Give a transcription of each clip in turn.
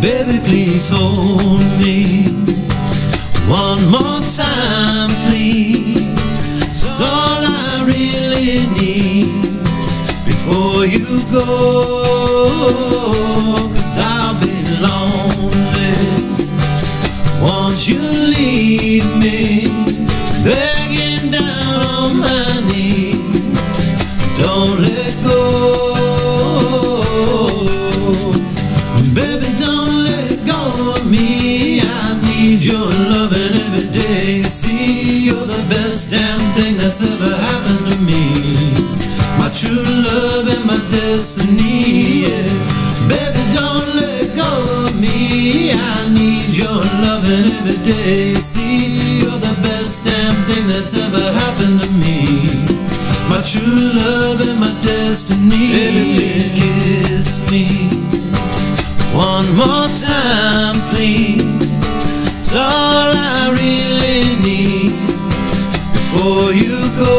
please hold me one more time, please. It's all I really need before you go. Cause I'll be lonely once you leave me, begging down on my knees. Baby, don't let go of me. I need your loving every day. See, you're the best damn thing that's ever happened to me. My true love and my destiny. Yeah. Baby, don't let go of me. I need your loving every day. See, you're the best damn thing that's ever happened to me. My true love and my destiny. Baby, I really need before you go.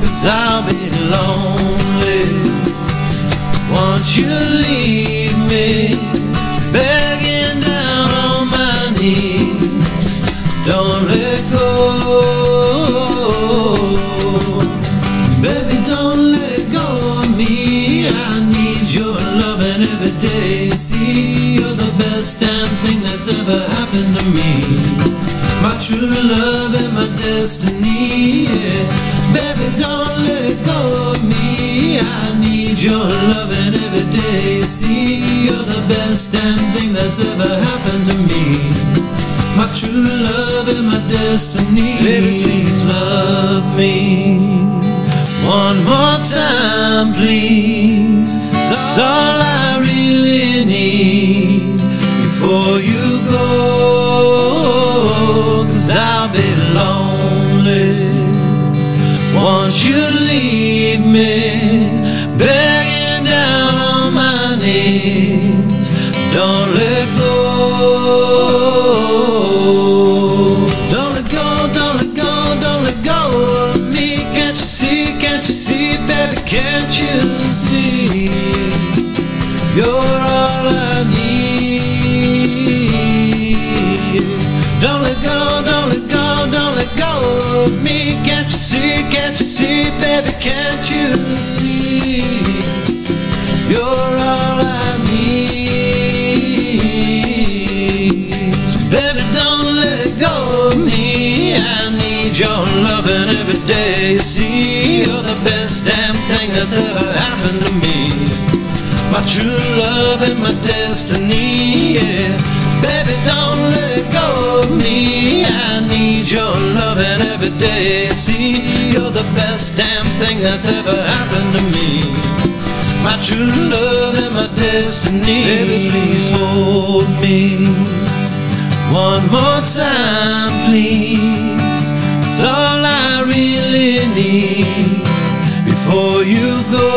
Cause I'll be lonely once you leave me. Begging down on my knees. Don't let go. Baby, don't let go of me. I need your loving every day. Best damn thing that's ever happened to me. My true love and my destiny. Yeah. Baby, don't let go of me. I need your loving every day. See, you're the best damn thing that's ever happened to me. My true love and my destiny. Baby, please love me. One more time, please. That's all I really need before you go. Cause I'll be lonely once you leave me. Begging down on my knees. Don't let go. Loving every day. See, you're the best damn thing that's ever happened to me. My true love and my destiny. Yeah. Baby, don't let go of me. I need your loving every day. See, you're the best damn thing that's ever happened to me. My true love and my destiny. Baby, please hold me. One more time, please. All I really need before you go.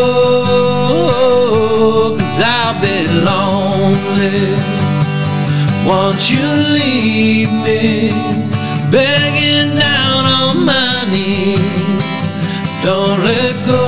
Cause I'll be lonely once you leave me. Begging down on my knees. Don't let go.